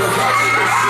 your life.